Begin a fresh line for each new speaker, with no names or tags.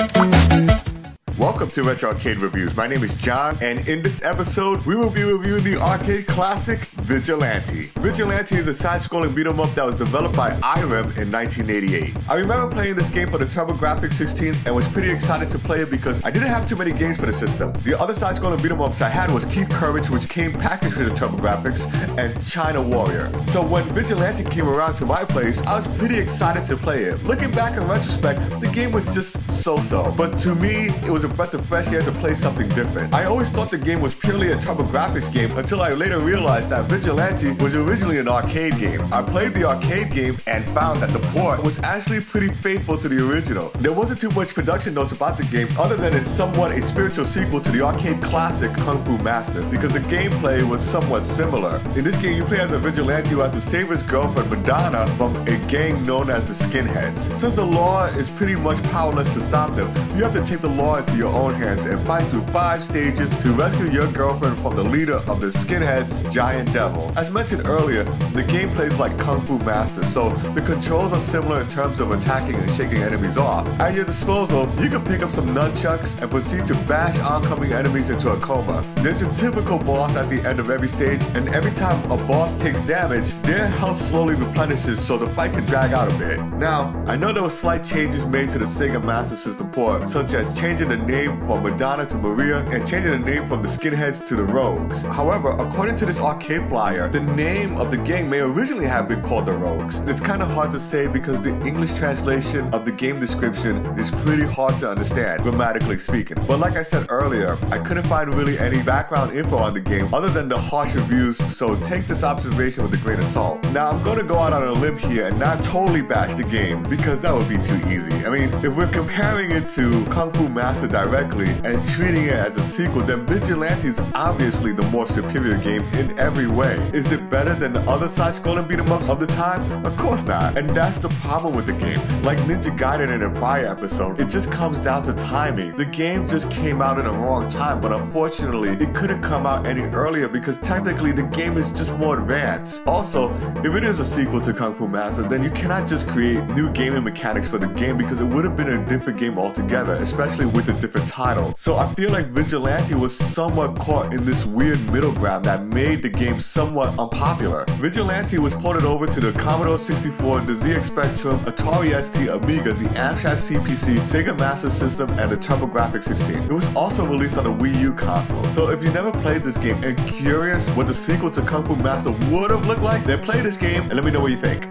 Thank you. Welcome to Retro Arcade Reviews. My name is John, and in this episode, we will be reviewing the arcade classic Vigilante. Vigilante is a side-scrolling beat 'em up that was developed by Irem in 1988. I remember playing this game for the TurboGrafx 16 and was pretty excited to play it because I didn't have too many games for the system. The other side-scrolling beat 'em ups I had was Keith Courage, which came packaged with the TurboGrafx, and China Warrior. So when Vigilante came around to my place, I was pretty excited to play it. Looking back in retrospect, the game was just so-so. But to me, it was a breath of fresh air to play something different. I always thought the game was purely a TurboGrafx game until I later realized that Vigilante was originally an arcade game. I played the arcade game and found that the port was actually pretty faithful to the original. There wasn't too much production notes about the game other than it's somewhat a spiritual sequel to the arcade classic Kung Fu Master because the gameplay was somewhat similar. In this game, you play as a vigilante who has to save his girlfriend Madonna from a gang known as the Skinheads. Since the law is pretty much powerless to stop them, you have to take the law into your own hands and fight through five stages to rescue your girlfriend from the leader of the Skinheads, Giant Devil. As mentioned earlier, the game plays like Kung Fu Master, so the controls are similar in terms of attacking and shaking enemies off. At your disposal, you can pick up some nunchucks and proceed to bash oncoming enemies into a coma. There's a typical boss at the end of every stage, and every time a boss takes damage, their health slowly replenishes so the fight can drag out a bit. Now, I know there were slight changes made to the Sega Master System port, such as changing the name from Madonna to Maria and changing the name from the Skinheads to the Rogues. However, according to this arcade flyer, the name of the game may originally have been called the Rogues. It's kind of hard to say because the English translation of the game description is pretty hard to understand, grammatically speaking. But like I said earlier, I couldn't find really any background info on the game other than the harsh reviews, so take this observation with a grain of salt. Now, I'm gonna go out on a limb here and not totally bash the game because that would be too easy. I mean, if we're comparing it to Kung Fu Master directly and treating it as a sequel, then Vigilante is obviously the more superior game in every way. Is it better than the other side-scrolling beat 'em ups of the time? Of course not. And that's the problem with the game. Like Ninja Gaiden in a prior episode, it just comes down to timing. The game just came out in the wrong time, but unfortunately, it couldn't come out any earlier because technically the game is just more advanced. Also, if it is a sequel to Kung Fu Master, then you cannot just create new gaming mechanics for the game because it would have been a different game altogether, especially with a different title. So I feel like Vigilante was somewhat caught in this weird middle ground that made the game somewhat unpopular. Vigilante was ported over to the Commodore 64, the ZX Spectrum, Atari ST, Amiga, the Amstrad CPC, Sega Master System, and the TurboGrafx 16. It was also released on the Wii U console. So if you never played this game and curious what the sequel to Kung Fu Master would have looked like, then play this game and let me know what you think.